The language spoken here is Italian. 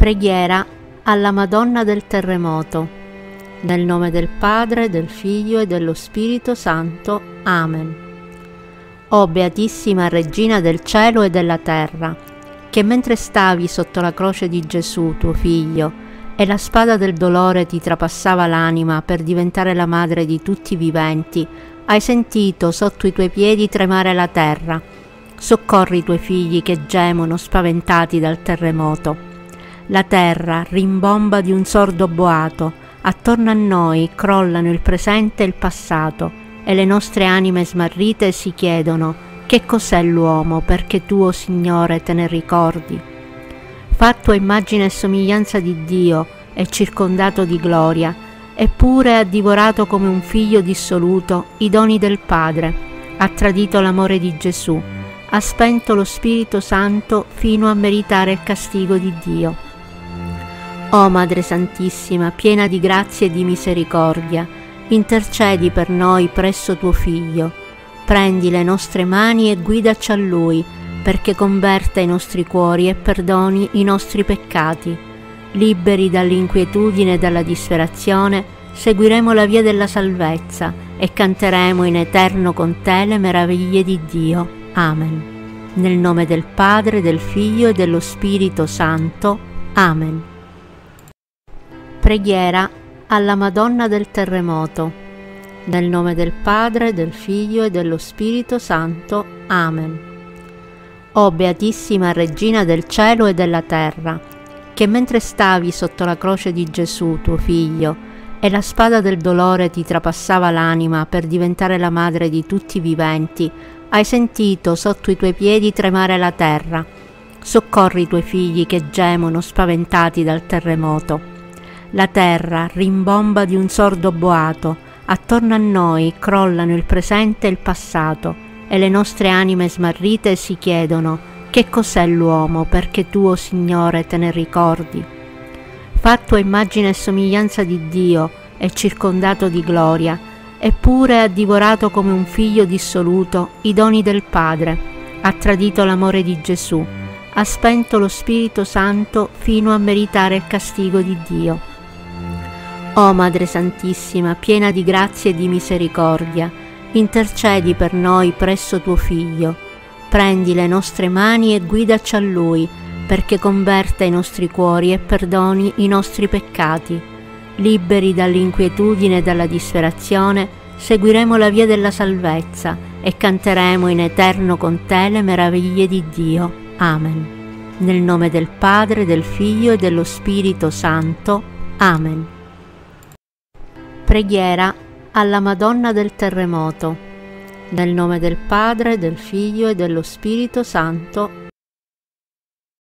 Preghiera alla Madonna del terremoto. Nel nome del Padre, del Figlio e dello Spirito Santo. Amen. O Beatissima Regina del cielo e della terra, che mentre stavi sotto la croce di Gesù, tuo Figlio, e la spada del dolore ti trapassava l'anima per diventare la madre di tutti i viventi, hai sentito sotto i tuoi piedi tremare la terra. Soccorri i tuoi figli che gemono spaventati dal terremoto. La terra rimbomba di un sordo boato, attorno a noi crollano il presente e il passato, e le nostre anime smarrite si chiedono che cos'è l'uomo perché tu, oh Signore, te ne ricordi fatto a immagine e somiglianza di Dio e circondato di gloria, eppure ha divorato come un figlio dissoluto i doni del Padre, ha tradito l'amore di Gesù, ha spento lo Spirito Santo fino a meritare il castigo di Dio. O Madre Santissima, piena di grazia e di misericordia, intercedi per noi presso tuo Figlio, prendi le nostre mani e guidaci a Lui, perché converta i nostri cuori e perdoni i nostri peccati. Liberi dall'inquietudine e dalla disperazione, seguiremo la via della salvezza e canteremo in eterno con te le meraviglie di Dio. Amen. Nel nome del Padre, del Figlio e dello Spirito Santo. Amen. Preghiera alla Madonna del terremoto. Nel nome del Padre, del Figlio e dello Spirito Santo. Amen. O Beatissima Regina del cielo e della terra, che mentre stavi sotto la croce di Gesù, tuo figlio, e la spada del dolore ti trapassava l'anima per diventare la madre di tutti i viventi, hai sentito sotto i tuoi piedi tremare la terra. Soccorri i tuoi figli che gemono spaventati dal terremoto. La terra rimbomba di un sordo boato, attorno a noi crollano il presente e il passato, e le nostre anime smarrite si chiedono che cos'è l'uomo perché tu, o oh Signore, te ne ricordi. Fatto a immagine e somiglianza di Dio e circondato di gloria, eppure ha divorato come un figlio dissoluto i doni del Padre, ha tradito l'amore di Gesù, ha spento lo Spirito Santo fino a meritare il castigo di Dio. O Madre Santissima, piena di grazia e di misericordia, intercedi per noi presso tuo Figlio. Prendi le nostre mani e guidaci a Lui, perché converta i nostri cuori e perdoni i nostri peccati. Liberi dall'inquietudine e dalla disperazione, seguiremo la via della salvezza e canteremo in eterno con te le meraviglie di Dio. Amen. Nel nome del Padre, del Figlio e dello Spirito Santo. Amen. Preghiera alla Madonna del terremoto. Nel nome del Padre, del Figlio e dello Spirito Santo.